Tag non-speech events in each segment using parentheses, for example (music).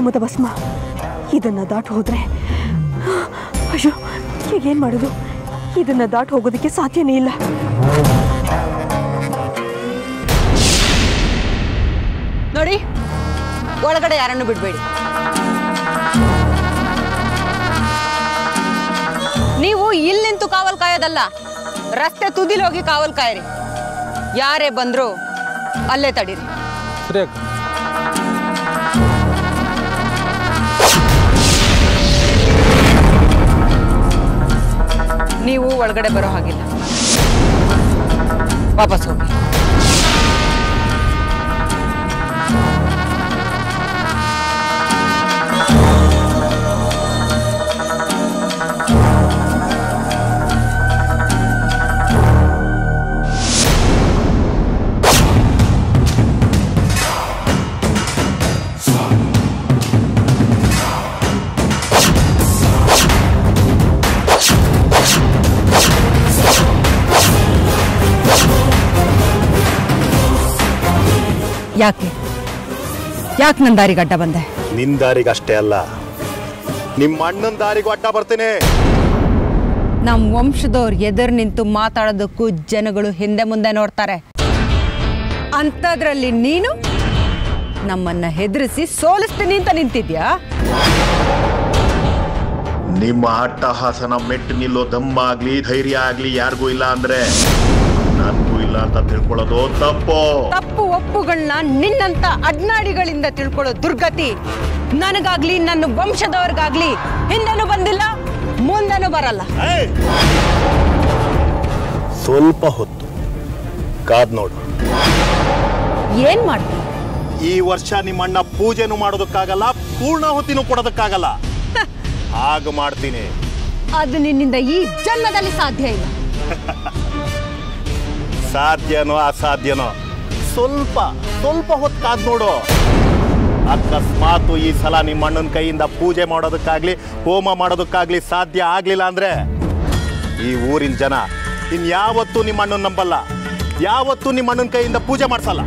ಹೋಮದ ಭಸ್ಮ. ಇದನ್ನ ದಾಟ್ ಹೋದ್ರೆ ಅಯ್ಯೋ ಈಗೇನ್ ಮಾಡೋದು? ಇದನ್ನ ದಾಟ್ ಹೋಗೋದಕ್ಕೆ ಸಾಧ್ಯನೇ ಇಲ್ಲ. ನೋಡಿ ಒಳಗಡೆ ಯಾರನ್ನು ಬಿಡಬೇಡಿ. ನೀವು ಇಲ್ಲಿ ನಿಂತು ಕಾವಲ್ ಕಾಯೋದಲ್ಲ ರಸ್ತೆ ತುದಿಲ್ ಹೋಗಿ ಕಾವಲ್ ಕಾಯಿರಿ. ಯಾರೇ ಬಂದ್ರು ಅಲ್ಲೇ ತಡೀರಿ. ನೀವು ಒಳಗಡೆ ಬರೋ ಹಾಗಿಲ್ಲ. ವಾಪಸ್ ಹೋಗಿ. ಯಾಕೆ? ಯಾಕೆ ನನ್ನ ದಾರಿಗೆ ಅಡ್ಡ ಬಂದೆ? ನಿನ್ ದಾರಿಗಷ್ಟೇ ಅಲ್ಲ. ನಿಮ್ಮ ಅಣ್ಣನ ದಾರಿಗೂ ಅಡ್ಡ ಬರ್ತೇನೆ. ನಮ್ಮ ವಂಶದವ್ರು ಎದುರು ನಿಂತು ಮಾತಾಡೋದಕ್ಕೂ ಜನಗಳು ಹಿಂದೆ ಮುಂದೆ ನೋಡ್ತಾರೆ. ಅಂಥದ್ರಲ್ಲಿ ನೀನು ನಮ್ಮನ್ನ ಹೆದರಿಸಿ ಸೋಲಿಸ್ತೀನಿ ಅಂತ ನಿಂತಿದ್ಯಾ? ನಿಮ್ಮ ಅಟ್ಟಹಾಸನ ಮೆಟ್ಟು ನಿಲ್ಲೋ ದಮ್ಮಾಗ್ಲಿ ಧೈರ್ಯ ಆಗ್ಲಿ ಯಾರಿಗೂ ಇಲ್ಲ ಅಂದ್ರೆ ನನ್ಗೂ ಇಲ್ಲ ಅಂತ ತಿಳ್ಕೊಳ್ಳೋದು ತಪ್ಪು. ತಪ್ಪು ಒಪ್ಪುಗಳನ್ನ ನಿನ್ನಂತ ಅಡ್ನಾಡಿಗಳಿಂದ ತಿಳ್ಕೊಳ್ಳೋ ದುರ್ಗತಿ ನನಗಾಗ್ಲಿ ನನ್ನ ವಂಶದವ್ರಿಗಾಗ್ಲಿ ಹಿಂದನು ಬಂದಿಲ್ಲ ಮುಂದನು ಬರಲ್ಲ. ಸ್ವಲ್ಪ ಹೊತ್ತು ಕಾದ್ ನೋಡು. ಏನ್ ಮಾಡ್ತೀನಿ ಈ ವರ್ಷ ನಿಮ್ಮ ಅಣ್ಣ ಪೂಜೆನೂ ಮಾಡೋದಕ್ಕಾಗಲ್ಲ ಪೂರ್ಣಾಹುತಿನೂ ಕೊಡೋದಕ್ಕಾಗಲ್ಲ. ಹಾಗೆ ಮಾಡ್ತೀನಿ. ಅದು ನಿನ್ನಿಂದ ಈ ಜನ್ಮದಲ್ಲಿ ಸಾಧ್ಯ ಇಲ್ಲ. (laughs) ಸಾಧ್ಯನೋ ಅಸಾಧ್ಯನೋ. ಸ್ವಲ್ಪ ಸ್ವಲ್ಪ ಹೊತ್ತು ಕಾದ್ ನೋಡು. ಅಕಸ್ಮಾತ್ ಈ ಸಲ ನಿಮ್ಮ ಅಣ್ಣನ ಕೈಯಿಂದ ಪೂಜೆ ಮಾಡೋದಕ್ಕಾಗ್ಲಿ ಹೋಮ ಮಾಡೋದಕ್ಕಾಗ್ಲಿ ಸಾಧ್ಯ ಆಗ್ಲಿಲ್ಲ ಅಂದ್ರೆ ಈ ಊರಿನ ಜನ ಇನ್ಯಾವತ್ತೂ ನಿಮ್ಮ ಅಣ್ಣನ ನಂಬಲ್ಲ. ಯಾವತ್ತೂ ನಿಮ್ಮ ಅಣ್ಣನ ಕೈಯಿಂದ ಪೂಜೆ ಮಾಡ್ಸಲ್ಲ.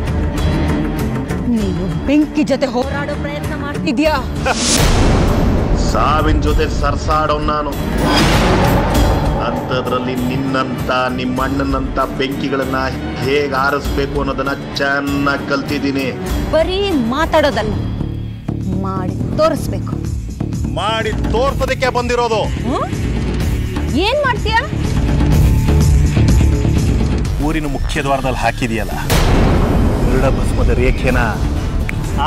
ನೀನು ಬೆಂಕಿ ಜೊತೆ ಹೋರಾಡೋ ಪ್ರಯತ್ನ ಮಾಡ್ತಿದ್ಯಾ? (laughs) ಸಾವಿನ ಜೊತೆ ಸರ್ಸಾಡೋ ನಾನು. ಅಂಥದ್ರಲ್ಲಿ ನಿನ್ನಂಥ ನಿಮ್ಮ ಅಣ್ಣನಂತ ಬೆಂಕಿಗಳನ್ನ ಹೇಗೆ ಆರಿಸ್ಬೇಕು ಅನ್ನೋದನ್ನ ಚೆನ್ನಾಗಿ ಕಲ್ತಿದ್ದೀನಿ. ಬರೀ ಮಾತಾಡೋದಲ್ಲ ಮಾಡಿ ತೋರಿಸ್ಬೇಕು. ಮಾಡಿ ತೋರ್ಸೋದಕ್ಕೆ ಬಂದಿರೋದು? ಏನ್ ಮಾಡ್ತೀಯ? ಊರಿನ ಮುಖ್ಯ ದ್ವಾರದಲ್ಲಿ ಹಾಕಿದೆಯಲ್ಲ ಗರುಡ ಭಸ್ಮದ ರೇಖೆನ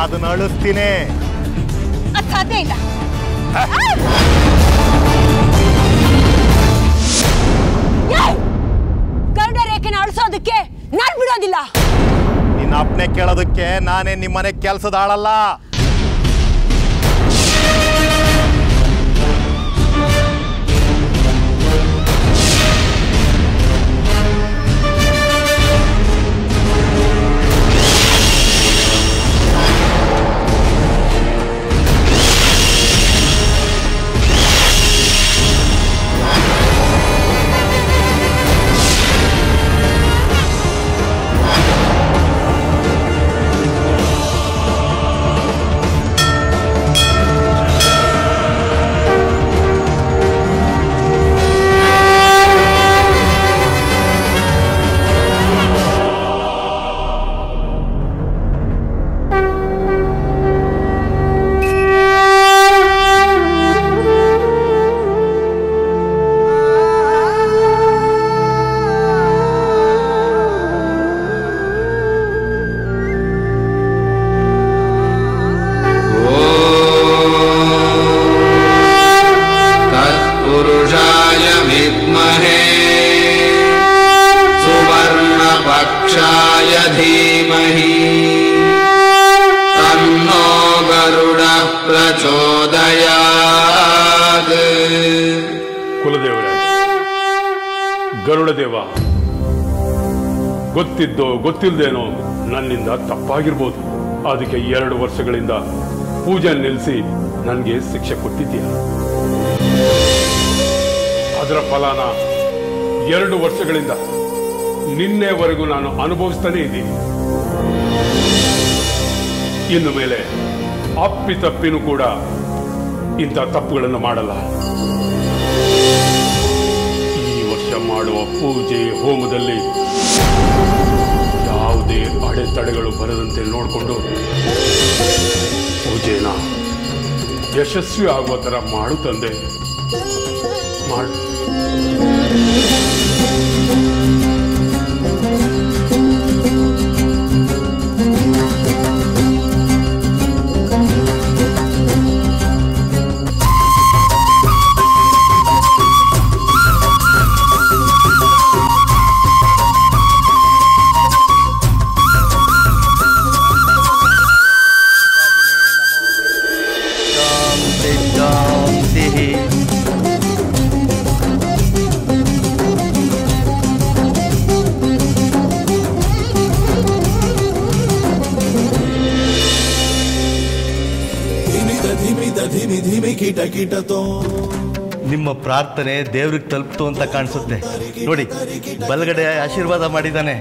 ಅದನ್ನ ಅಳಿಸ್ತೀನಿ. ಅದ್ ಸಾಧ್ಯ ಇಲ್ಲ. ಬಿಡೋದಿಲ್ಲ ನಿನ್ನ ಅಪ್ಪನೆ ಕೇಳೋದಕ್ಕೆ ನಾನೇ ನಿಮ್ಮನೆ ಕೆಲಸದ ಆಳಲ್ಲ. ಗೊತ್ತಿಲ್ಲದೇನೋ ನನ್ನಿಂದ ತಪ್ಪಾಗಿರ್ಬೋದು. ಅದಕ್ಕೆ ಎರಡು ವರ್ಷಗಳಿಂದ ಪೂಜೆ ನಿಲ್ಲಿಸಿ ನನಗೆ ಶಿಕ್ಷೆ ಕೊಟ್ಟಿದ್ದೀಯ. ಅದರ ಫಲಾನ ಎರಡು ವರ್ಷಗಳಿಂದ ನಿನ್ನೆವರೆಗೂ ನಾನು ಅನುಭವಿಸ್ತಾನೇ ಇದ್ದೀನಿ. ಇನ್ನು ಮೇಲೆ ಅಪ್ಪಿತಪ್ಪಿನೂ ಕೂಡ ಇಂಥ ತಪ್ಪುಗಳನ್ನು ಮಾಡಲ್ಲ. ಈ ವರ್ಷ ಮಾಡುವ ಪೂಜೆ ಹೋಮದಲ್ಲಿ ಯಾವುದೇ ಅಡೆತಡೆಗಳು ಬರದಂತೆ ನೋಡಿಕೊಂಡು ಪೂಜೆನ ಯಶಸ್ವಿ ಆಗುವ ಥರ ಮಾಡು ತಂದೆ. ಮಾಡು. ಪ್ರಾರ್ಥನೆ ದೇವ್ರಿಗೆ ತಲುಪ್ತು ಅಂತ ಕಾಣಿಸುತ್ತೆ. ನೋಡಿ, ಬಲಗಡೆ ಆಶೀರ್ವಾದ ಮಾಡಿದ್ದಾನೆ.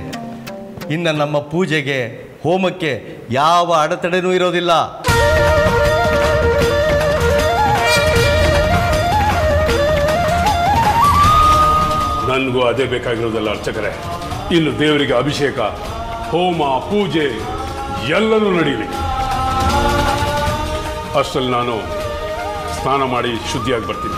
ಇನ್ನು ನಮ್ಮ ಪೂಜೆಗೆ, ಹೋಮಕ್ಕೆ ಯಾವ ಅಡೆತಡೆನೂ ಇರೋದಿಲ್ಲ. ನನಗೂ ಅದೇ ಬೇಕಾಗಿರೋದಲ್ಲ ಅರ್ಚಕರೇ, ಇನ್ನು ದೇವರಿಗೆ ಅಭಿಷೇಕ, ಹೋಮ, ಪೂಜೆ ಎಲ್ಲನೂ ನಡೀಲಿ. ಅಷ್ಟರಲ್ಲಿ ನಾನು ಸ್ನಾನ ಮಾಡಿ ಶುದ್ಧಿಯಾಗಿ ಬರ್ತೀನಿ.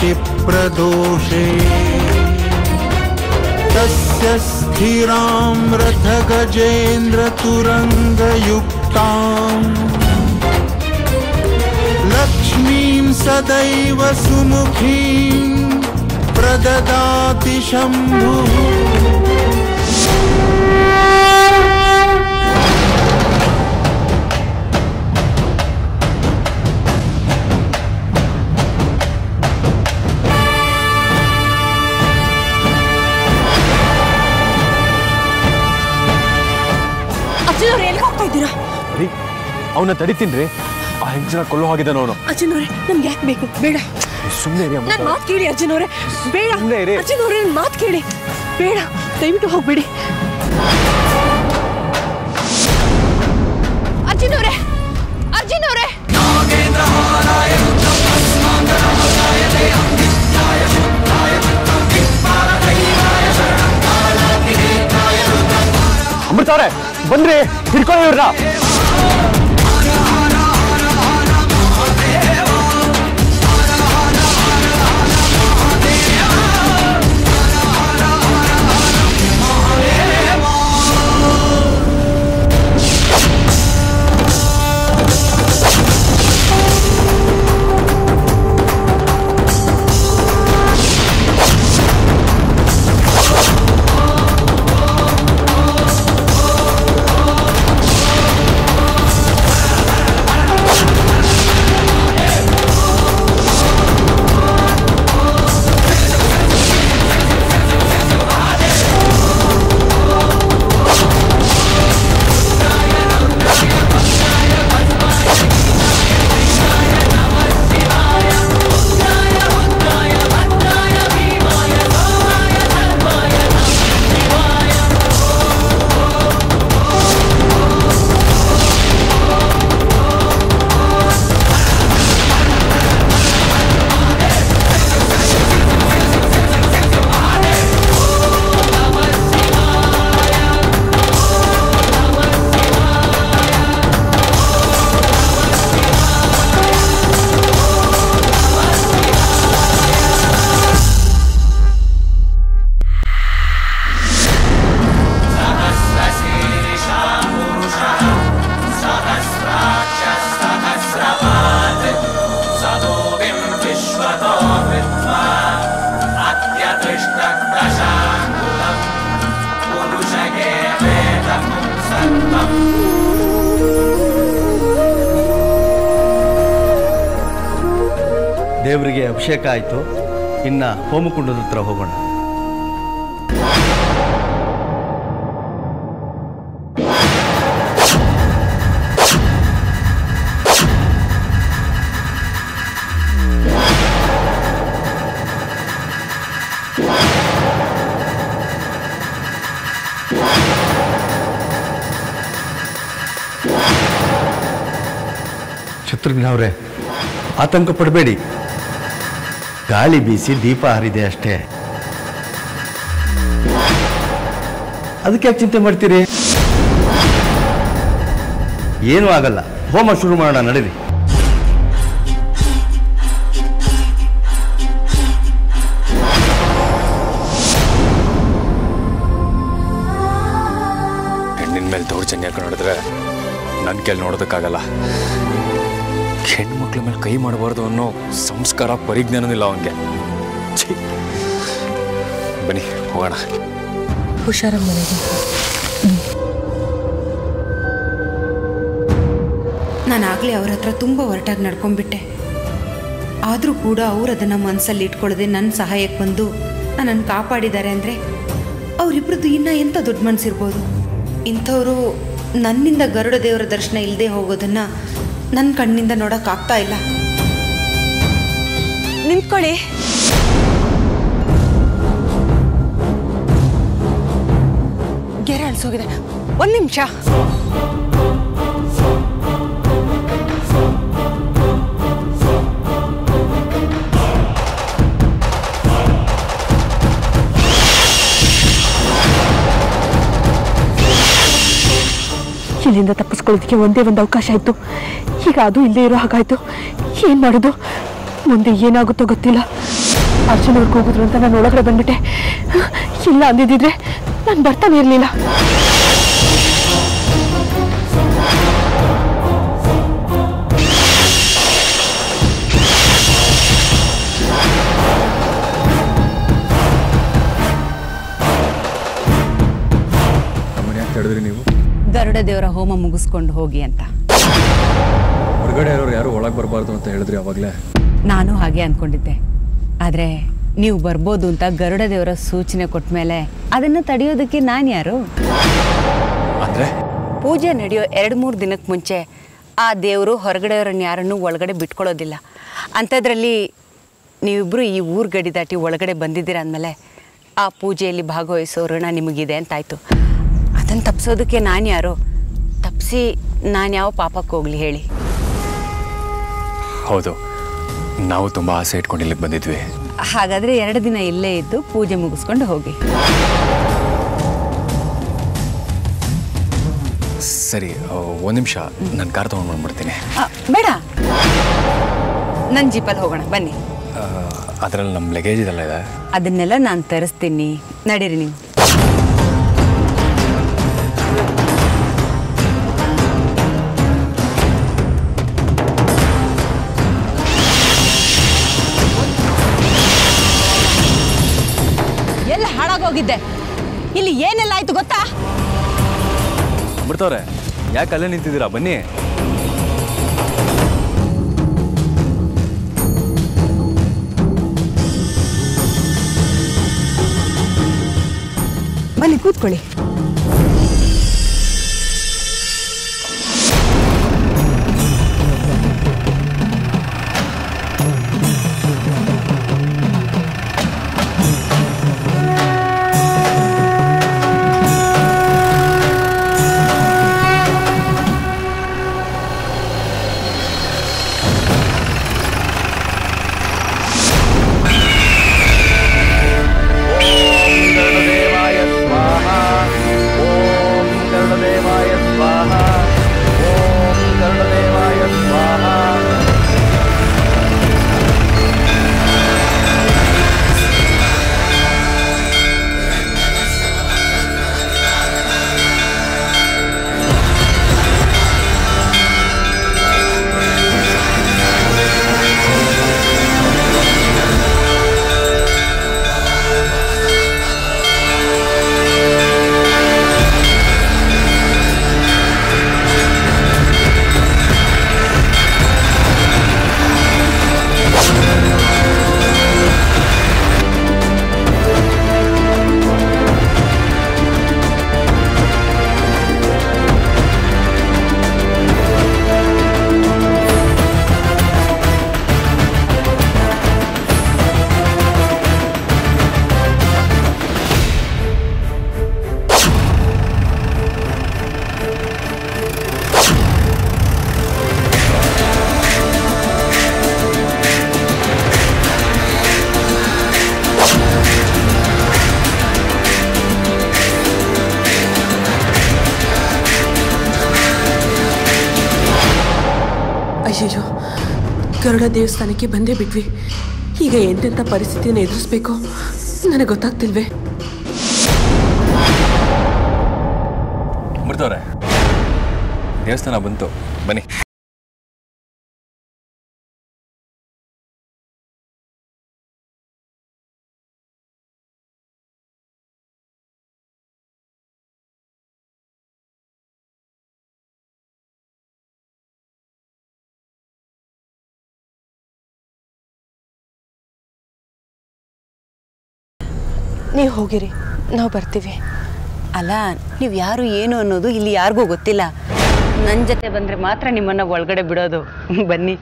प्रदोषे तस्य स्थिरां रथगजेन्द्रतुरङ्गयुक्ताम् लक्ष्मीं सदैव सुमुखीं प्रददाति शम्भुः। ಅಜ್ಜನವ್ರೆ ಎಲ್ಲಿ ಹೋಗ್ತಾ ಇದ್ದೀರಾ? ರೀ ಅವನ್ನ ತಡಿತೀನಿ ಆ ಹೆಂಗಸನ ಕೊಲ್ಲೋ ಹಾಗಿದ್ದಾನ ಅವನು. ಅಜ್ಜನವ್ರೆ ನಮ್ಗೆ ಯಾಕೆ ಬೇಕು? ಬೇಡ. ಸುಮ್ಮನೆ ರೀ ನನ್ನ ಮಾತು ಕೇಳಿ ಅರ್ಜುನವ್ರೆ ಬೇಡ. ರೀ. ಅರ್ಜುನವ್ರೆ ನನ್ನ ಮಾತು ಕೇಳಿ. ಬೇಡ. ದಯವಿಟ್ಟು ಹೋಗ್ಬೇಡಿ. ಅಜ್ಜನವ್ರೆ ಅಮೃತ ಅವ್ರೆ ಬಂದ್ರಿ ಹಿಡ್ಕೊಳ್ಳಿ ಇವ್ರನ್ನ ಹೋಮಕುಂಡದ ಹತ್ರ ಹೋಗೋಣ. ಶತ್ರುಘ್ನ ಅವರೇ ಆತಂಕ ಪಡಬೇಡಿ. ಗಾಳಿ ಬೀಸಿ ದೀಪ ಹರಿದೆ ಅಷ್ಟೇ. ಅದಕ್ಕೆ ಚಿಂತೆ ಮಾಡ್ತೀರಿ? ಏನೂ ಆಗಲ್ಲ. ಹೋಮ ಶುರು ಮಾಡೋಣ, ನಡೀರಿ. ಹೆಣ್ಣಿನ ಮೇಲೆ ದೌರ್ಜನ್ಯ ನೋಡಿದ್ರೆ ನನ್ನ ಕೇಳಿ ನೋಡೋದಕ್ಕಾಗಲ್ಲ. ಹೆಣ್ಮಕ್ಳ ಮೇಲೆ ಕೈ ಮಾಡಬಾರ್ದು ಅನ್ನೋ ಸಂಸ್ಕಾರ ಪರಿಜ್ಞಾನನಿಲ್ಲ ಅವನಿಗೆ. ಬನ್ನಿ ಹೋಗೋಣ. ಹುಷಾರ ಮನೆಗೆ ನಾನು ಆಗಲೇ ಅವ್ರ ಹತ್ರ ತುಂಬ ಹೊರಟಾಗಿ ನಡ್ಕೊಂಡ್ಬಿಟ್ಟೆ ಆದರೂ ಕೂಡ ಅವ್ರು ಅದನ್ನು ಮನಸ್ಸಲ್ಲಿ ಇಟ್ಕೊಳ್ಳದೆ ನನ್ನ ಸಹಾಯಕ್ಕೆ ಬಂದು ನನ್ನನ್ನು ಕಾಪಾಡಿದ್ದಾರೆ ಅಂದರೆ ಅವರಿಬ್ರದ್ದು ಇನ್ನೂ ಎಂಥ ದೊಡ್ಡ ಮನಸ್ಸಿರ್ಬೋದು ಇಂಥವರು ನನ್ನಿಂದ ಗರುಡ ದೇವರ ದರ್ಶನ ಇಲ್ಲದೆ ಹೋಗೋದನ್ನು ನನ್ನ ಕಣ್ಣಿಂದ ನೋಡೋಕ್ಕಾಗ್ತಾ ಇಲ್ಲ. ನಿಂತ್ಕೊಳ್ಳಿ. ಗೆರೆ ಅಳಿಸೋಗಿದೆ ಒಂದು ನಿಮಿಷ. ಇಲ್ಲಿಂದ ತಪ್ಪಿಸ್ಕೊಳ್ಳೋದಕ್ಕೆ ಒಂದೇ ಒಂದು ಅವಕಾಶ ಆಯಿತು ಈಗ ಅದು ಇಲ್ಲೇ ಇರೋ ಹಾಗಾಯ್ತು. ಏನು ಮಾಡೋದು? ಮುಂದೆ ಏನಾಗುತ್ತೋ ಗೊತ್ತಿಲ್ಲ. ಅರ್ಜುನವ್ರಿಗೆ ಹೋಗಿದ್ರು ಅಂತ ನಾನು ಒಳಗಡೆ ಬಂದ್ಬಿಟ್ಟೆ. ಇಲ್ಲ ಅಂದಿದ್ದಿದ್ರೆ ನಾನು ಬರ್ತಾನೆ ಇರಲಿಲ್ಲ. ಗರುಡ ದೇವರ ಹೋಮ ಮುಗಿಸ್ಕೊಂಡು ಹೋಗಿ ಅಂತ. ಹೊರಗಡೆ ಇರೋರು ಯಾರು ಒಳಗೆ ಬರಬಾರ್ದು ಅಂತ ಹೇಳಿದ್ರಿ ಅವಾಗಲೇ? ನಾನು ಹಾಗೆ ಅಂದ್ಕೊಂಡಿದ್ದೆ ಆದರೆ ನೀವು ಬರ್ಬೋದು ಅಂತ ಗರುಡ ದೇವರ ಸೂಚನೆ ಕೊಟ್ಟ ಮೇಲೆ ಅದನ್ನು ತಡೆಯೋದಕ್ಕೆ ನಾನು ಯಾರು? ಅಂದರೆ? ಪೂಜೆ ನಡೆಯೋ ಎರಡು ಮೂರು ದಿನಕ್ಕೆ ಮುಂಚೆ ಆ ದೇವರು ಹೊರಗಡೆಯವರನ್ನ ಯಾರನ್ನು ಒಳಗಡೆ ಬಿಟ್ಕೊಳ್ಳೋದಿಲ್ಲ. ಅಂಥದ್ರಲ್ಲಿ ನೀವಿಬ್ಬರು ಈ ಊರು ಗಡಿ ದಾಟಿ ಒಳಗಡೆ ಬಂದಿದ್ದೀರ ಅಂದಮೇಲೆ ಆ ಪೂಜೆಯಲ್ಲಿ ಭಾಗವಹಿಸೋ ಋಣ ನಿಮಗಿದೆ ಅಂತಾಯ್ತು. ಅದನ್ನು ತಪ್ಪಿಸೋದಕ್ಕೆ ನಾನು ಯಾರು? ತಪ್ಪಿಸಿ ನಾನು ಯಾವ ಪಾಪಕ್ಕೆ ಹೋಗಲಿ ಹೇಳಿ. ಹೌದು. ನಾವು ತುಂಬ ಆಸೆ ಇಟ್ಕೊಂಡು ಇಲ್ಲಿಗೆ ಬಂದಿದ್ವಿ. ಹಾಗಾದರೆ ಎರಡು ದಿನ ಇಲ್ಲೇ ಇದ್ದು ಪೂಜೆ ಮುಗಿಸ್ಕೊಂಡು ಹೋಗಿ. ಸರಿ ಒಂದು ನಿಮಿಷ. ನಾನು ಕಾರ್ ತೊಗೊಂಡು ಬಂದ್ಬಿಡ್ತೀನಿ. ಬೇಡ. ನನ್ನ ಜೀಪಲ್ಲಿ ಹೋಗೋಣ ಬನ್ನಿ. ಅದರಲ್ಲಿ ನಮ್ಮ ಲಗೇಜ್ ಇದೆಲ್ಲ ಇದೆ. ಅದನ್ನೆಲ್ಲ ನಾನು ತರಿಸ್ತೀನಿ. ನಡೀರಿ ನೀವು. ಹಾಳಾಗೋಗಿದ್ದೆ ಇಲ್ಲಿ ಏನೆಲ್ಲ ಆಯ್ತು ಗೊತ್ತಾ? ಬಿಡ್ತವ್ರೆ ಯಾಕೆ ಅಲ್ಲೇ ನಿಂತಿದ್ದೀರಾ? ಬನ್ನಿ. ಬನ್ನಿ ಕೂತ್ಕೊಳ್ಳಿ. ದೇವಸ್ಥಾನಕ್ಕೆ ಬಂದೇ ಬಿಟ್ವಿ. ಈಗ ಎಂತೆಂಥ ಪರಿಸ್ಥಿತಿಯನ್ನು ಎದುರಿಸ್ಬೇಕು ನನಗೆ ಗೊತ್ತಾಗ್ತಿಲ್ವೇ. ಮೃತವ್ರೆ ದೇವಸ್ಥಾನ ಬಂತು. ಬನ್ನಿ. ಹೋಗಿರಿ. ನಾವು ಬರ್ತೀವಿ. ಅಲ್ಲ ನೀವು ಯಾರು ಏನು ಅನ್ನೋದು ಇಲ್ಲಿ ಯಾರಿಗೂ ಗೊತ್ತಿಲ್ಲ. ನನ್ನ ಜೊತೆ ಬಂದರೆ ಮಾತ್ರ ನಿಮ್ಮನ್ನು ಒಳಗಡೆ ಬಿಡೋದು. ಬನ್ನಿ.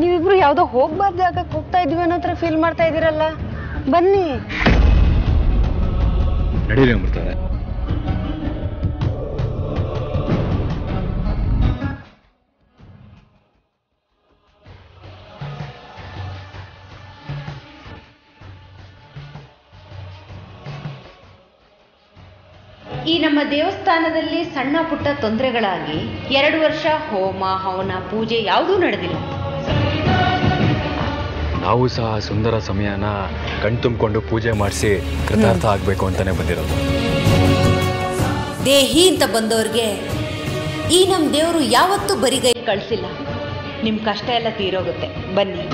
ನೀವಿಬ್ರು ಯಾವುದೋ ಹೋಗ್ಬಾರ್ದು ಜಾಗಕ್ಕೆ ಹೋಗ್ತಾ ಇದ್ವಿ ಅನ್ನೋ ಥರ ಫೀಲ್ ಮಾಡ್ತಾ ಇದ್ದೀರಲ್ಲ? ಬನ್ನಿ. ನಡೀರಿ ಮೃತವ್ರೆ ದೇವಸ್ಥಾನದಲ್ಲಿ ಸಣ್ಣ ಪುಟ್ಟ ತೊಂದರೆಗಳಾಗಿ ಎರಡು ವರ್ಷ ಹೋಮ ಹವನ ಪೂಜೆ ಯಾವುದೂ ನಡೆದಿಲ್ಲ. ನಾವು ಸಹ ಸುಂದರ ಸಮಯನ ಕಣ್ತುಂಬಿಕೊಂಡು ಪೂಜೆ ಮಾಡಿಸಿ ಕೃತಾರ್ಥ ಆಗಬೇಕು ಅಂತಾನೆ ಬಂದಿರೋದು. ದೇಹಿ ಅಂತ ಬಂದವ್ರಿಗೆ ಈ ನಮ್ಮ ದೇವರು ಯಾವತ್ತೂ ಬರಿಗೈ ಕಳಿಸಿಲ್ಲ. ನಿಮ್ಮ ಕಷ್ಟ ಎಲ್ಲ ತೀರೋಗುತ್ತೆ. ಬನ್ನಿ.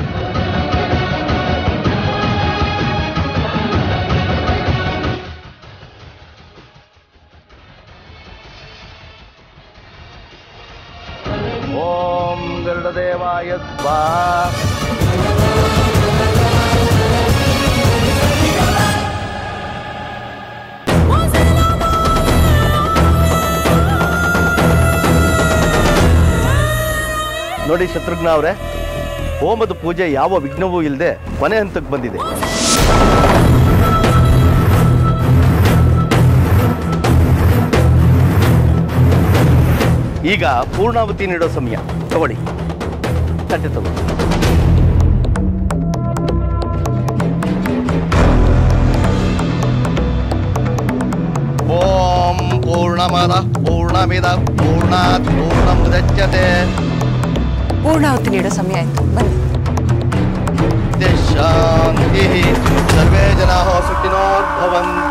ಸ್ವಾಹ ನೋಡಿ ಶತ್ರುಘ್ನ ಅವರೇ, ಹೋಮದ ಪೂಜೆ ಯಾವ ವಿಘ್ನವೂ ಇಲ್ಲದೆ ಕೊನೆ ಹಂತಕ್ಕೆ ಬಂದಿದೆ. ಈಗ ಪೂರ್ಣಾವತಿ ನೀಡೋ ಸಮಯ. ತಗೊಳ್ಳಿ. ತಟ್ಟೆ ತಗೊಳ್ಳಿ ಓಂ ಪೂರ್ಣಮದ ಪೂರ್ಣಮಿದ ಪೂರ್ಣಾತ್ ಪೂರ್ಣಮುದಚ್ಯತೆ ಪೂರ್ಣಾವತಿ ನೀಡೋ ಸಮಯ ಆಯಿತು. ಬನ್ನಿ. ಶಾಂತಿ ಸರ್ವೇ ಜನಾ ಸುಖಿನೋ ಭವಂತು.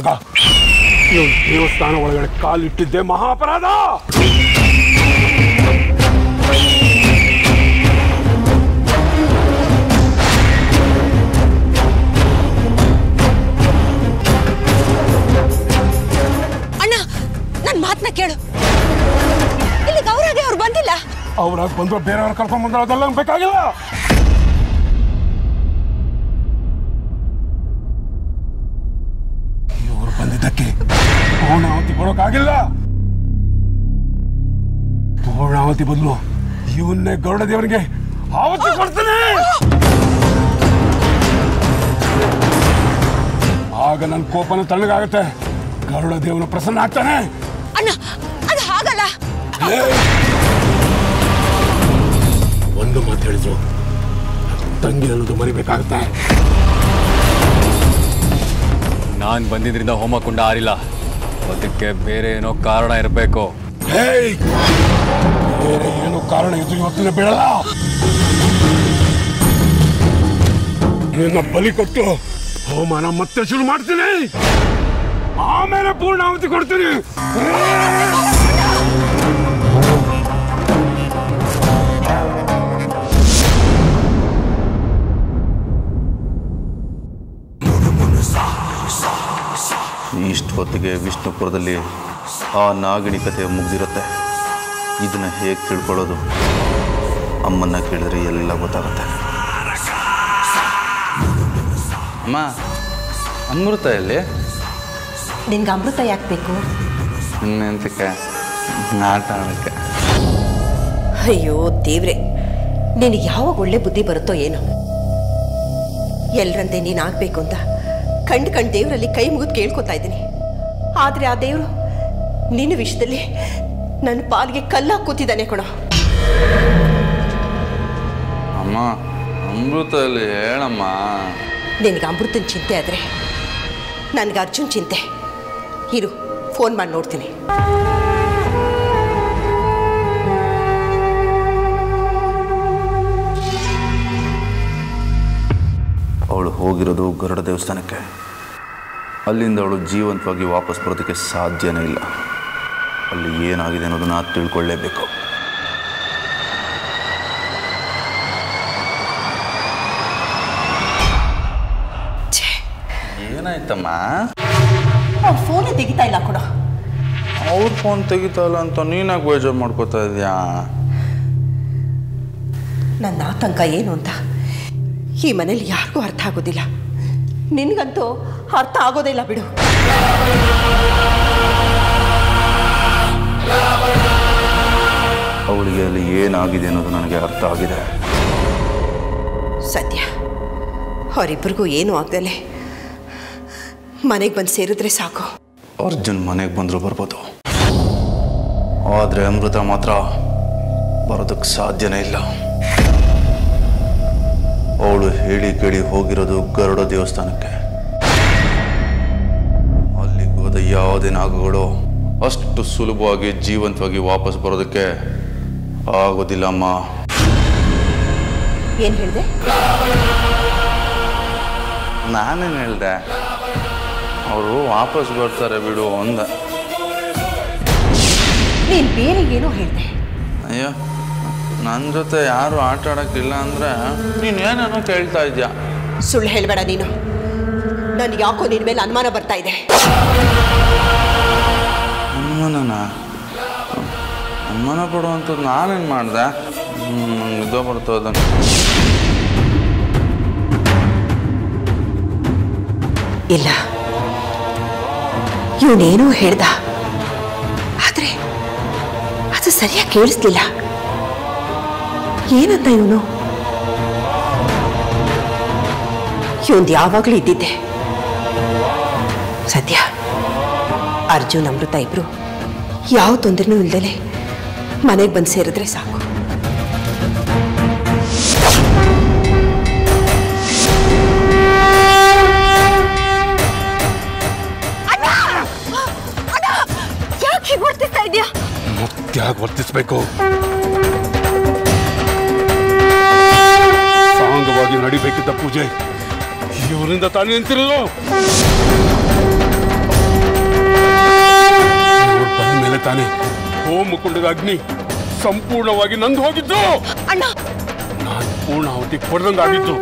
ಇವ್ನು ದೇವಸ್ಥಾನ ಒಳಗಡೆ ಕಾಲಿಟ್ಟಿದ್ದೆ ಮಹಾಪರಾಧ! ಅಣ್ಣ ನನ್ನ ಮಾತನ್ನ ಕೇಳು. ಇಲ್ಲಿ ಗೌರಾಗೆ ಅವ್ರು ಬಂದಿಲ್ಲ. ಅವ್ರಾಗ ಬಂದ್ರೆ ಬೇರೆಯವ್ರು ಕರ್ಕೊಂಡ್ ಬಂದ್ರೆ ಅದೆಲ್ಲ ಬೇಕಾಗಿಲ್ಲ. ಬಂದಿದ್ದಕ್ಕೆ ಪೂರ್ಣಾವತಿ ಕೊಡೋಕ್ಕಾಗಿಲ್ಲ ಪೂರ್ಣಾವತಿ ಬದಲು ಇವನ್ನೇ ಗರುಡ ದೇವರಿಗೆ ಆವತ್ತು ಕೊಡ್ತಾನೆ. ಆಗ ನನ್ನ ಕೋಪನ ತಣ್ಣಗಾಗತ್ತೆ. ಗರುಡ ದೇವನ ಪ್ರಸನ್ನ ಆಗ್ತಾನೆ. ಅದು ಹಾಗಲ್ಲ! ಒಂದು ಮಾತು ಹೇಳಿದ್ರು. ತಂಗಿ ಅನ್ನೋದು ಮರಿಬೇಕಾಗುತ್ತೆ. ನಾನು ಬಂದಿದ್ರಿಂದ ಹೋಮ ಕುಂಡ ಆರಿಲ್ಲ. ಅದಕ್ಕೆ ಬೇರೆ ಏನೋ ಕಾರಣ ಇರಬೇಕು. ಬೇರೆ ಏನೋ ಕಾರಣ ಇದು ಇವತ್ತಿನ ಬೇಡಲ್ಲ ನಿನ್ನ ಬಲಿ ಕೊಟ್ಟು ಹೋಮನ ಮತ್ತೆ ಶುರು ಮಾಡ್ತೀನಿ. ಆಮೇಲೆ ಪೂರ್ಣಾಹುತಿ ಕೊಡ್ತೀನಿ. ಇಷ್ಟು ಹೊತ್ತಿಗೆ ವಿಷ್ಣುಪುರದಲ್ಲಿ ಆ ನಾಗಿಣಿ ಕಥೆ ಮುಗಿದಿರುತ್ತೆ. ಇದನ್ನ ಹೇಗೆ ತಿಳ್ಕೊಳ್ಳೋದು? ಅಮ್ಮನ್ನ ಕೇಳಿದ್ರೆ ಎಲ್ಲ ಗೊತ್ತಾಗುತ್ತೆ. ಅಮ್ಮ ಅಮೃತ ಎಲ್ಲಿ? ನಿನ್ಗೆ ಅಮೃತ ಯಾಕೆ ಬೇಕು? ಆಟ ಆಡೋಕ್ಕೆ ಅಯ್ಯೋ ದೇವ್ರೆ ನಿನಗೆ ಯಾವಾಗ ಒಳ್ಳೆ ಬುದ್ಧಿ ಬರುತ್ತೋ ಏನು? ಎಲ್ರಂತೆ ನೀನು ಆಗಬೇಕು ಅಂತ ಕಂಡು ಕಂಡು ದೇವರಲ್ಲಿ ಕೈ ಮುಗಿದು ಕೇಳ್ಕೊತಾ ಇದ್ದೀನಿ. ಆದರೆ ಆ ದೇವರು ನಿನ್ನ ವಿಷಯದಲ್ಲಿ ನನ್ನ ಪಾಲಿಗೆ ಕಲ್ಲ ಕೂತಿದ್ದಾನೆ ಕೊಣ. ಅಮ್ಮ ಅಮೃತ ಎಲ್ಲಿ ಹೇಳಮ್ಮ. ನಿನಗೆ ಅಮೃತನ ಚಿಂತೆ ಆದರೆ ನನಗೆ ಅರ್ಜುನ್ ಚಿಂತೆ. ಇರು ಫೋನ್ ಮಾಡಿ ನೋಡ್ತೀನಿ. ಅವಳು ಹೋಗಿರೋದು ಗರುಡ ದೇವಸ್ಥಾನಕ್ಕೆ. ಅಲ್ಲಿಂದ ಅವಳು ಜೀವಂತವಾಗಿ ವಾಪಸ್ ಬರೋದಕ್ಕೆ ಸಾಧ್ಯನೇ ಇಲ್ಲ. ಅಲ್ಲಿ ಏನಾಗಿದೆ ಅನ್ನೋದನ್ನು ತಿಳ್ಕೊಳ್ಳೇಬೇಕು. ಏನಾಯ್ತಮ್ಮ? ಅವ್ರ ಫೋನೇ ತೆಗಿತಾ ಇಲ್ಲ ಕೂಡ. ಅವ್ರ ಫೋನ್ ತೆಗಿತಾಯಿಲ್ಲ ಅಂತ ನೀನಾಗಿ ಬೇಜಾರು ಮಾಡ್ಕೋತಾ ಇದ್ಯಾ? ನನ್ನ ಆತಂಕ ಏನು ಅಂತ? ಈ ಮನೇಲಿ ಯಾರಿಗೂ ಅರ್ಥ ಆಗೋದಿಲ್ಲ. ನಿನಗಂತೂ ಅರ್ಥ ಆಗೋದಿಲ್ಲ ಬಿಡು. ಅವಳಿಗೆ ಅಲ್ಲಿ ಏನಾಗಿದೆ ಅನ್ನೋದು ನನಗೆ ಅರ್ಥ ಆಗಿದೆ. ಸತ್ಯ ಅವರಿಬ್ಬರಿಗೂ ಏನೂ ಆಗ್ದಲೆ ಮನೆಗೆ ಬಂದು ಸೇರಿದ್ರೆ ಸಾಕು. ಅರ್ಜುನ್ ಮನೆಗೆ ಬಂದರೂ ಬರ್ಬೋದು. ಆದರೆ ಅಮೃತ ಮಾತ್ರ ಬರೋದಕ್ಕೆ ಸಾಧ್ಯನೇ ಇಲ್ಲ. ಅವಳು ಹೇಳಿ ಕೇಳಿ ಹೋಗಿರೋದು ಗರುಡ ದೇವಸ್ಥಾನಕ್ಕೆ. ಅಲ್ಲಿಗೆ ಹೋದ ಯಾವುದೇ ನಾಗಗಳು ಅಷ್ಟು ಸುಲಭವಾಗಿ ಜೀವಂತವಾಗಿ ವಾಪಸ್ ಬರೋದಕ್ಕೆ ಆಗೋದಿಲ್ಲ ಅಮ್ಮ. ಏನು ಹೇಳಿದೆ? ನಾನೇನು ಹೇಳಿದೆ? ಅವರು ವಾಪಸ್ ಬರ್ತಾರೆ ಬಿಡು ಅಂದ. ನೀನು ಬೇರೆ ಏನೋ ಹೇಳಿದೆ. ಅಯ್ಯೋ. ನನ್ನ ಜೊತೆ ಯಾರು ಆಟ ಆಡೋಕ್ಕಿಲ್ಲ ಅಂದ್ರೆ ನೀನು ಏನೇನೋ ಕೇಳ್ತಾ ಇದೆಯಾ? ಸುಳ್ಳು ಹೇಳಬೇಡ ನೀನು. ನನಗೆ ಯಾಕೋ ನಿನ್ನ ಮೇಲೆ ಅನುಮಾನ ಬರ್ತಾ ಇದೆ. ಅನುಮಾನನ? ಅನುಮಾನ ಪಡುವಂಥದ್ದು ನಾನೇನು ಮಾಡ್ದೆ? ಇದು ಇಲ್ಲ ಬರ್ತದ ಇಲ್ಲ. ಇವನೇನೂ ಹೇಳ್ದ. ಆದ್ರೆ ಅದು ಸರಿಯಾಗಿ ಕೇಳಿಸ್ಲಿಲ್ಲ. ಏನಂತ ಇವನು? ಇವಂದು ಯಾವಾಗಲೂ ಇದ್ದಿದ್ದೆ. ಸದ್ಯ ಅರ್ಜುನ್ ಅಮೃತ ಇಬ್ರು ಯಾವ ತೊಂದರೆನೂ ಇಲ್ದಲೆ ಮನೆಗೆ ಬಂದು ಸೇರಿದ್ರೆ ಸಾಕು. ಯಾಕೆ ವರ್ತಿಸ್ತಾ ಇದೆಯಾ ಯಾಕೆ ವರ್ತಿಸ್ಬೇಕು. ಸಾಂಗವಾಗಿ ನಡಿಬೇಕಿದ್ದ ಪೂಜೆ. ಇವರಿಂದ ತಾನೇ ಬಂದ ಮೇಲೆ ತಾನೆ ಹೋಮ ಕುಂಡದ ಅಗ್ನಿ ಸಂಪೂರ್ಣವಾಗಿ ನಂದು ಹೋಗಿದ್ದು. ಅಣ್ಣ! ನಾನು ಪೂರ್ಣ ಕೊಡ್ದಂಗಾಗಿತ್ತು ಕೊಡದಂಗಾಗಿತ್ತು